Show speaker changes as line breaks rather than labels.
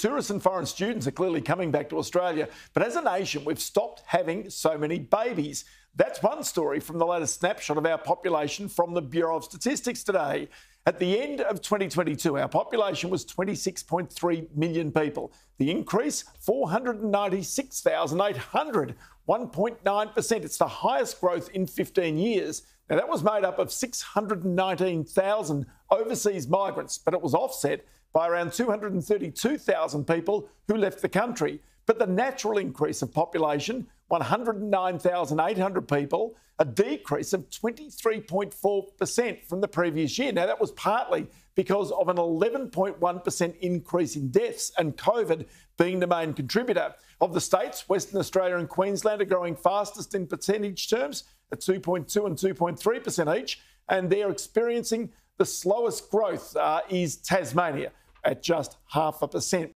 tourists and foreign students are clearly coming back to Australia, but as a nation, we've stopped having so many babies. That's one story from the latest snapshot of our population from the Bureau of Statistics today. At the end of 2022, our population was 26.3 million people. The increase, 496,800, 1.9%. It's the highest growth in 15 years. Now, that was made up of 619,000 overseas migrants, but it was offset by around 232,000 people who left the country. But the natural increase of population, 109,800 people, a decrease of 23.4% from the previous year. Now, that was partly because of an 11.1% increase in deaths and COVID being the main contributor. Of the states, Western Australia and Queensland are growing fastest in percentage terms at 2.2 and 2.3% each, and they're experiencing the slowest growth uh, is Tasmania at just half a percent.